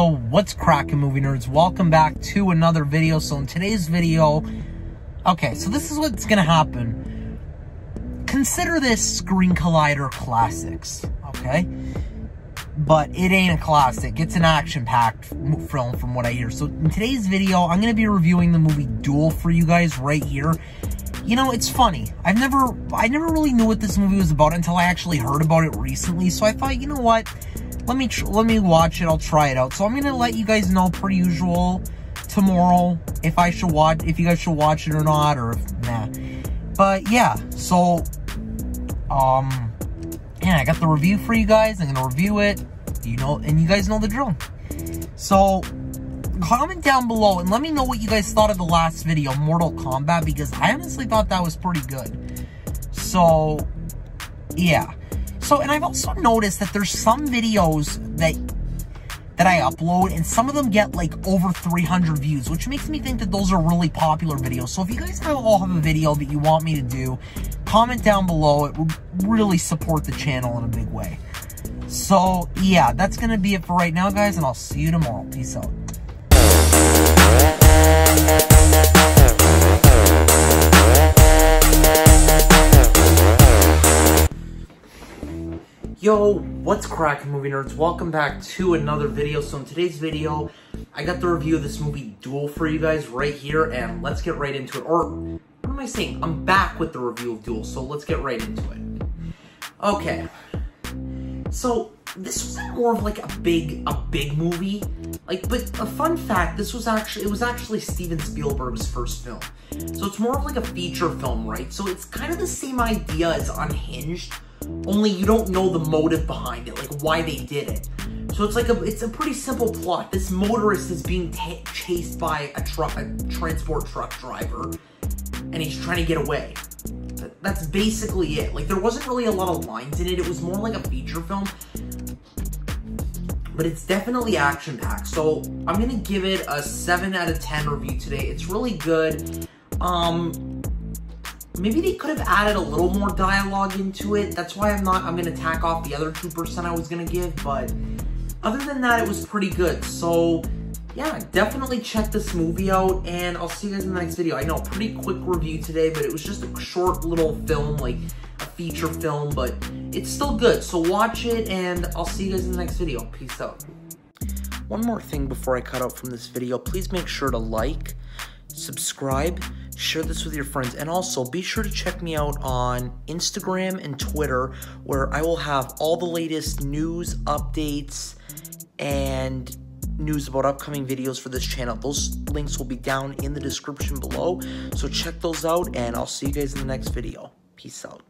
what's cracking movie nerds? Welcome back to another video. So in today's video, okay, so this is what's gonna happen. Consider this Screen Collider Classics, okay? But it ain't a classic. It's an action-packed film from what I hear. So in today's video, I'm gonna be reviewing the movie Duel for you guys right here. You know, it's funny. I've never, I never really knew what this movie was about until I actually heard about it recently. So I thought, you know what? let me let me watch it. I'll try it out. So I'm gonna let you guys know, per usual, tomorrow if I should watch, if you guys should watch it or not, or if nah. But yeah, so um, yeah, I got the review for you guys. I'm gonna review it. You know, and you guys know the drill. So comment down below and let me know what you guys thought of the last video, Mortal Kombat, because I honestly thought that was pretty good. So, yeah. So, and I've also noticed that there's some videos that that I upload, and some of them get like over 300 views, which makes me think that those are really popular videos. So if you guys have all have a video that you want me to do, comment down below. It would really support the channel in a big way. So yeah, that's going to be it for right now, guys, and I'll see you tomorrow. Peace out. Yo, what's cracking movie nerds? Welcome back to another video. So in today's video, I got the review of this movie Duel for you guys right here, and let's get right into it. Or, what am I saying? I'm back with the review of Duel, so let's get right into it. Okay. So, this was more of like a big, a big movie. Like, but a fun fact, this was actually, it was actually Steven Spielberg's first film. So it's more of like a feature film, right? So it's kind of the same idea as Unhinged, only you don't know the motive behind it, like why they did it. So it's like a, it's a pretty simple plot. This motorist is being chased by a truck, a transport truck driver, and he's trying to get away. That's basically it. Like there wasn't really a lot of lines in it. It was more like a feature film, but it's definitely action packed. So I'm gonna give it a seven out of 10 review today. It's really good. Um, Maybe they could have added a little more dialogue into it. That's why I'm not, I'm to tack off the other 2% I was to give. But other than that, it was pretty good. So yeah, definitely check this movie out. And I'll see you guys in the next video. I know, pretty quick review today, but it was just a short little film, like a feature film. But it's still good. So watch it and I'll see you guys in the next video. Peace out. One more thing before I cut out from this video. Please make sure to like, subscribe, share this with your friends, and also be sure to check me out on Instagram and Twitter, where I will have all the latest news, updates, and news about upcoming videos for this channel. Those links will be down in the description below, so check those out, and I'll see you guys in the next video. Peace out.